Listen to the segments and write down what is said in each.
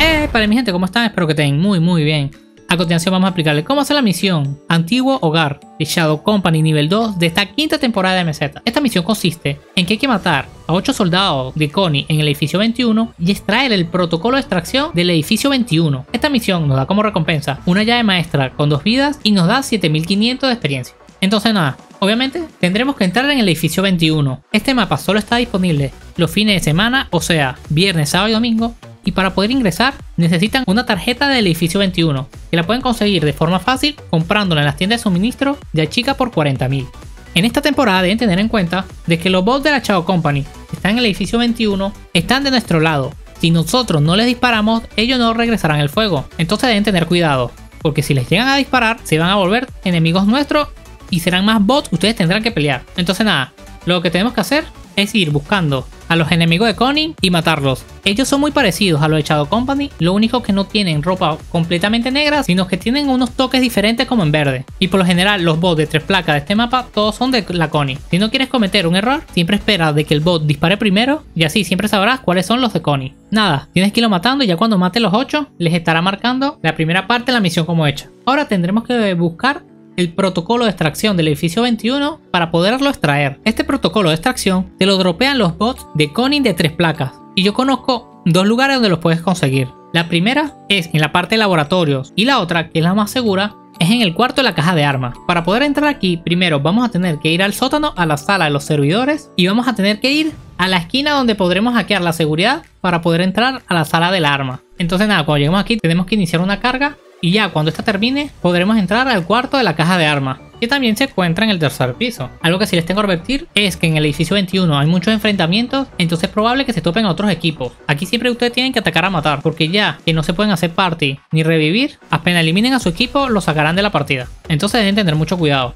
Eh, para mi gente, ¿cómo están? Espero que estén muy muy bien. A continuación vamos a explicarles cómo hacer la misión Antiguo Hogar de Shadow Company nivel 2 de esta quinta temporada de MZ. Esta misión consiste en que hay que matar a 8 soldados de Connie en el edificio 21 y extraer el protocolo de extracción del edificio 21. Esta misión nos da como recompensa una llave maestra con dos vidas y nos da 7500 de experiencia. Entonces nada, obviamente tendremos que entrar en el edificio 21. Este mapa solo está disponible los fines de semana, o sea, viernes, sábado y domingo, y para poder ingresar necesitan una tarjeta del edificio 21, que la pueden conseguir de forma fácil comprándola en las tiendas de suministro de Achica por 40.000. En esta temporada deben tener en cuenta de que los bots de la Chao Company que están en el edificio 21 están de nuestro lado. Si nosotros no les disparamos, ellos no regresarán el fuego. Entonces deben tener cuidado, porque si les llegan a disparar, se van a volver enemigos nuestros y serán más bots ustedes tendrán que pelear. Entonces nada, lo que tenemos que hacer es ir buscando a los enemigos de Connie y matarlos. Ellos son muy parecidos a los de Shadow Company, lo único que no tienen ropa completamente negra, sino que tienen unos toques diferentes como en verde. Y por lo general los bots de tres placas de este mapa todos son de la Connie. Si no quieres cometer un error, siempre espera de que el bot dispare primero y así siempre sabrás cuáles son los de Connie. Nada, tienes que irlo matando y ya cuando mate los 8 les estará marcando la primera parte de la misión como hecha. Ahora tendremos que buscar el protocolo de extracción del edificio 21 para poderlo extraer. Este protocolo de extracción te lo dropean los bots de Conin de tres placas. Y yo conozco dos lugares donde los puedes conseguir. La primera es en la parte de laboratorios y la otra, que es la más segura, es en el cuarto de la caja de armas. Para poder entrar aquí, primero vamos a tener que ir al sótano, a la sala de los servidores y vamos a tener que ir a la esquina donde podremos hackear la seguridad para poder entrar a la sala del arma. Entonces nada, cuando lleguemos aquí tenemos que iniciar una carga y ya cuando esta termine podremos entrar al cuarto de la caja de armas que también se encuentra en el tercer piso. Algo que sí les tengo que advertir es que en el edificio 21 hay muchos enfrentamientos, entonces es probable que se topen a otros equipos. Aquí siempre ustedes tienen que atacar a matar, porque ya que no se pueden hacer party ni revivir, apenas eliminen a su equipo lo sacarán de la partida. Entonces deben tener mucho cuidado.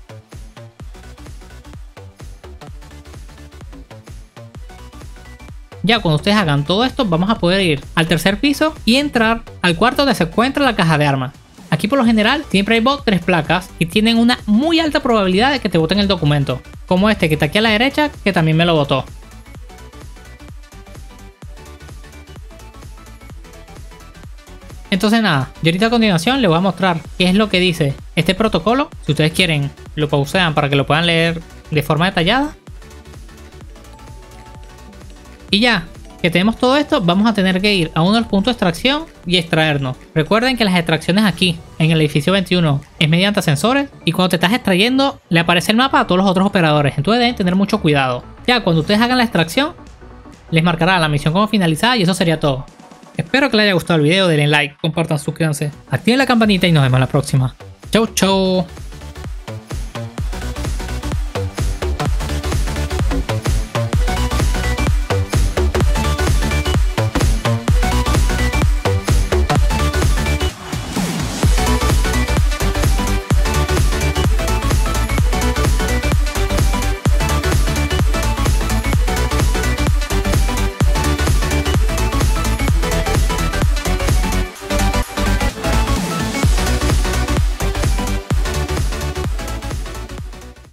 Ya cuando ustedes hagan todo esto, vamos a poder ir al tercer piso y entrar al cuarto donde se encuentra la caja de armas. Aquí por lo general siempre hay bots tres placas y tienen una muy alta probabilidad de que te voten el documento, como este que está aquí a la derecha que también me lo votó. Entonces nada, yo ahorita a continuación les voy a mostrar qué es lo que dice este protocolo. Si ustedes quieren, lo pausean para que lo puedan leer de forma detallada. Y ya, que tenemos todo esto, vamos a tener que ir a uno de los puntos de extracción y extraernos. Recuerden que las extracciones aquí, en el edificio 21, es mediante sensores y cuando te estás extrayendo, le aparece el mapa a todos los otros operadores. Entonces deben tener mucho cuidado. Ya, cuando ustedes hagan la extracción, les marcará la misión como finalizada y eso sería todo. Espero que les haya gustado el video, denle like, compartan, suscríbanse, activen la campanita y nos vemos la próxima. Chau chau.